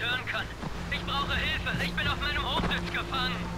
hören kann. Ich brauche Hilfe. Ich bin auf meinem Hochsitz gefangen.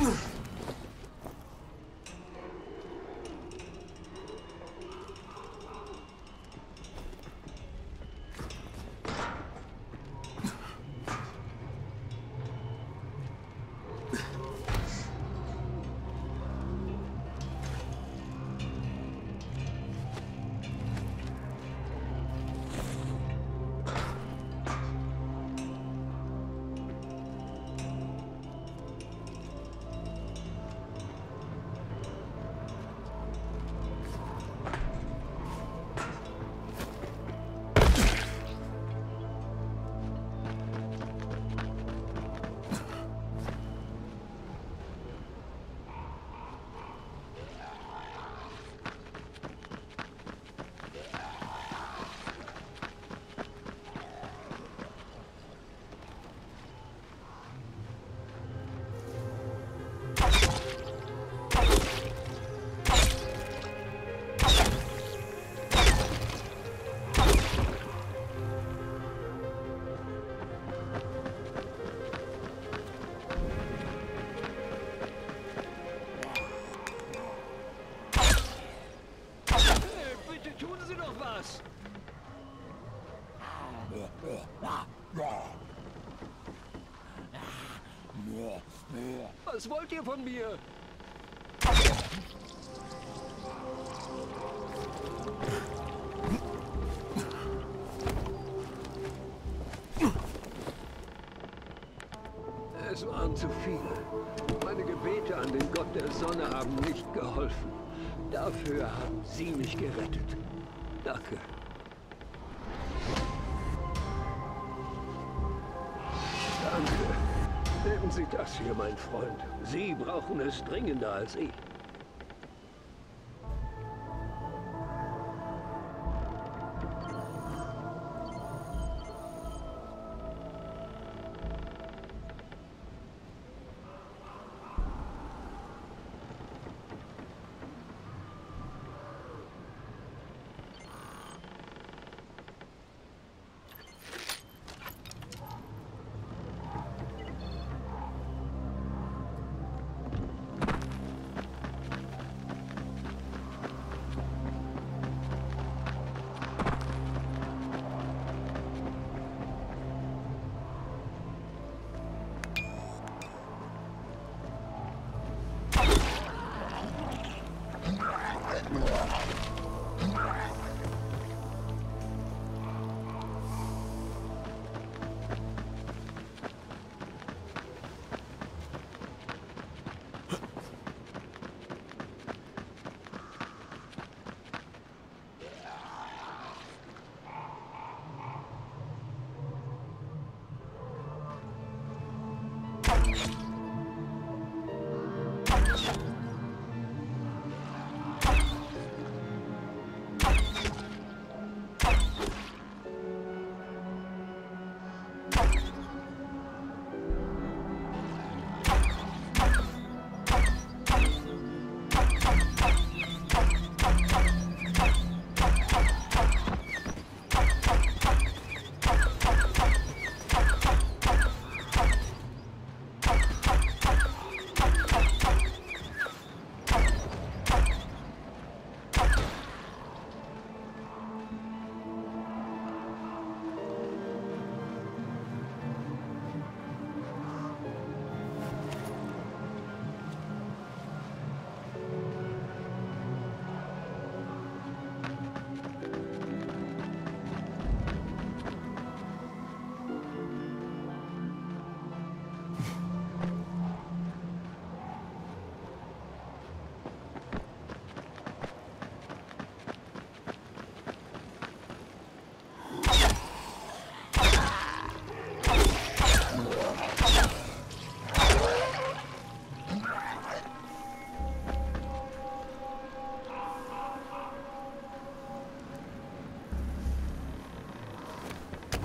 Ugh. Was wollt ihr von mir? Es waren zu viele. Meine Gebete an den Gott der Sonne haben nicht geholfen. Dafür haben Sie mich gerettet. Danke. Sie das hier, mein Freund. Sie brauchen es dringender als ich.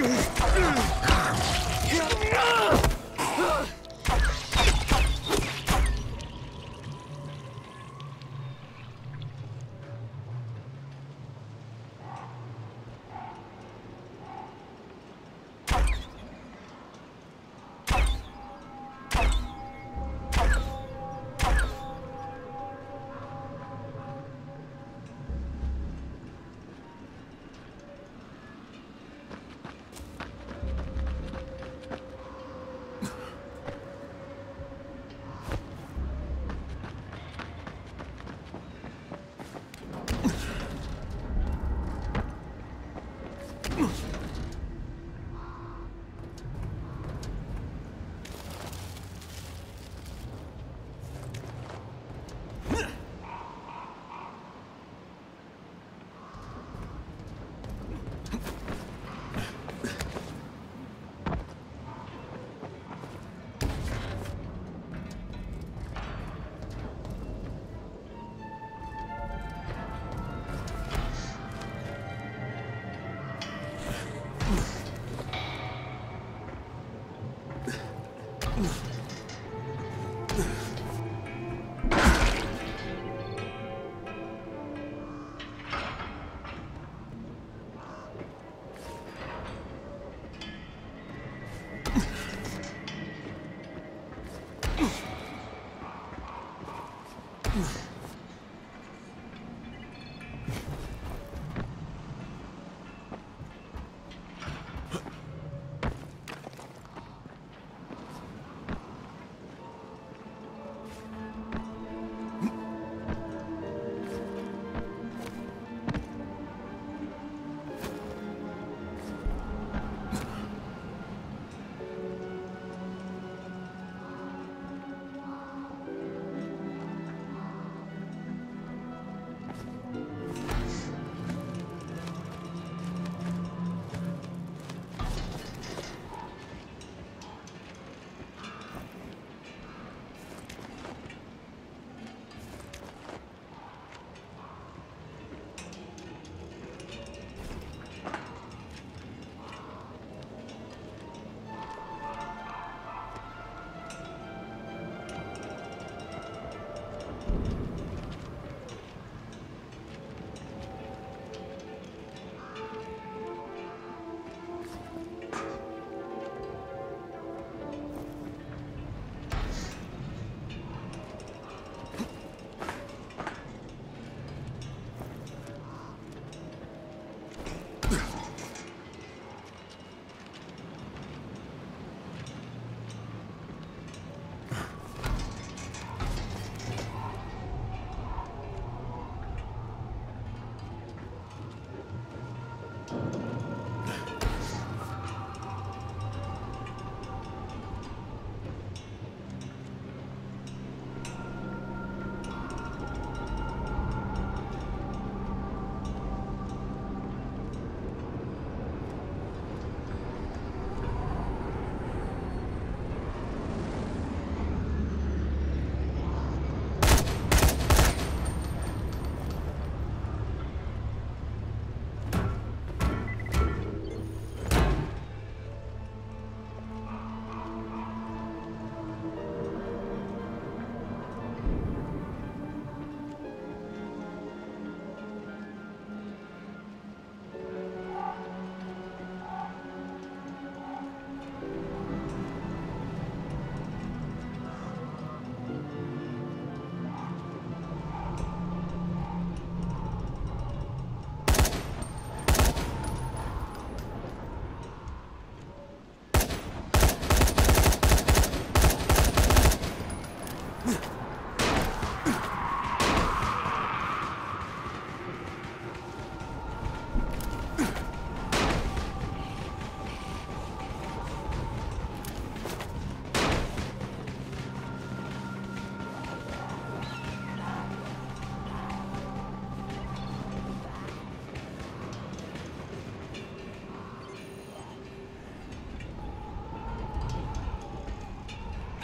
Ugh!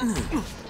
うん。